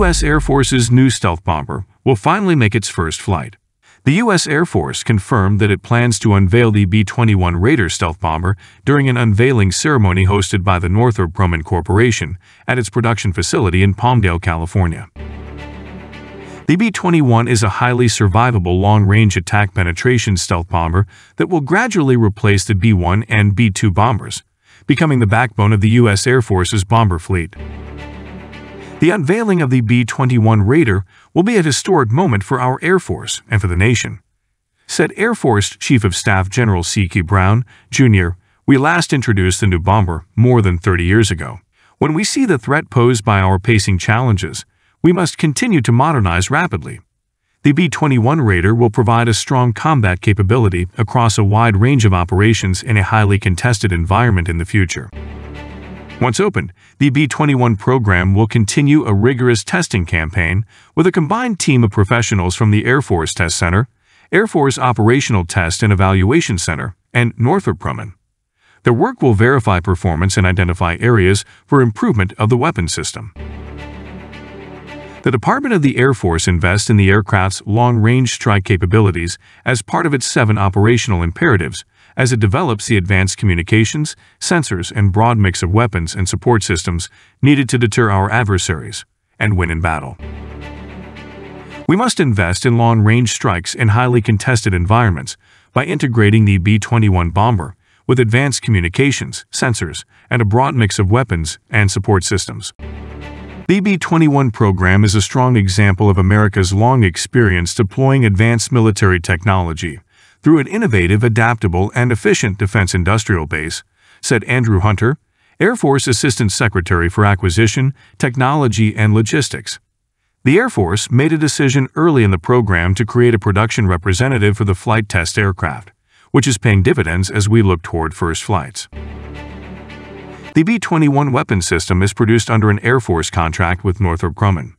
U.S. Air Force's new stealth bomber will finally make its first flight. The U.S. Air Force confirmed that it plans to unveil the B-21 Raider stealth bomber during an unveiling ceremony hosted by the Northrop Grumman Corporation at its production facility in Palmdale, California. The B-21 is a highly survivable long-range attack penetration stealth bomber that will gradually replace the B-1 and B-2 bombers, becoming the backbone of the U.S. Air Force's bomber fleet. The unveiling of the B-21 Raider will be a historic moment for our Air Force and for the nation. Said Air Force Chief of Staff General C.Q. Brown, Jr., we last introduced the new bomber more than 30 years ago. When we see the threat posed by our pacing challenges, we must continue to modernize rapidly. The B-21 Raider will provide a strong combat capability across a wide range of operations in a highly contested environment in the future. Once opened, the B-21 program will continue a rigorous testing campaign with a combined team of professionals from the Air Force Test Center, Air Force Operational Test and Evaluation Center, and Northrop Grumman. Their work will verify performance and identify areas for improvement of the weapon system. The Department of the Air Force invests in the aircraft's long-range strike capabilities as part of its seven operational imperatives as it develops the advanced communications, sensors, and broad mix of weapons and support systems needed to deter our adversaries and win in battle. We must invest in long-range strikes in highly contested environments by integrating the B-21 bomber with advanced communications, sensors, and a broad mix of weapons and support systems. The B-21 program is a strong example of America's long experience deploying advanced military technology through an innovative, adaptable, and efficient defense industrial base, said Andrew Hunter, Air Force Assistant Secretary for Acquisition, Technology, and Logistics. The Air Force made a decision early in the program to create a production representative for the flight test aircraft, which is paying dividends as we look toward first flights. The B-21 weapon system is produced under an Air Force contract with Northrop Grumman.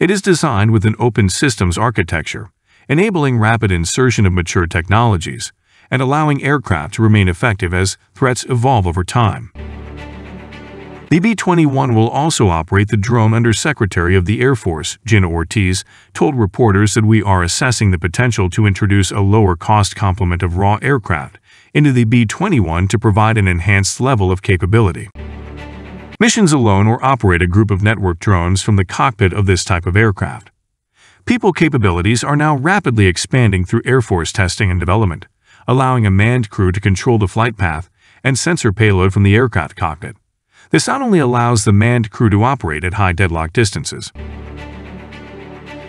It is designed with an open systems architecture enabling rapid insertion of mature technologies and allowing aircraft to remain effective as threats evolve over time. The B-21 will also operate the drone Undersecretary of the Air Force, Gina Ortiz, told reporters that we are assessing the potential to introduce a lower-cost complement of raw aircraft into the B-21 to provide an enhanced level of capability. Missions alone or operate a group of network drones from the cockpit of this type of aircraft. People capabilities are now rapidly expanding through Air Force testing and development, allowing a manned crew to control the flight path and sensor payload from the aircraft cockpit. This not only allows the manned crew to operate at high deadlock distances.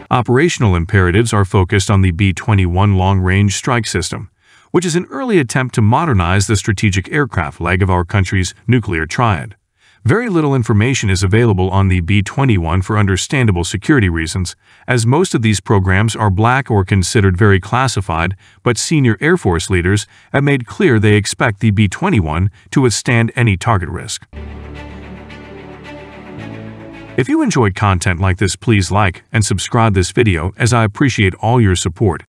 Operational imperatives are focused on the B-21 long-range strike system, which is an early attempt to modernize the strategic aircraft leg of our country's nuclear triad. Very little information is available on the B-21 for understandable security reasons, as most of these programs are black or considered very classified, but senior Air Force leaders have made clear they expect the B-21 to withstand any target risk. If you enjoyed content like this, please like and subscribe this video as I appreciate all your support.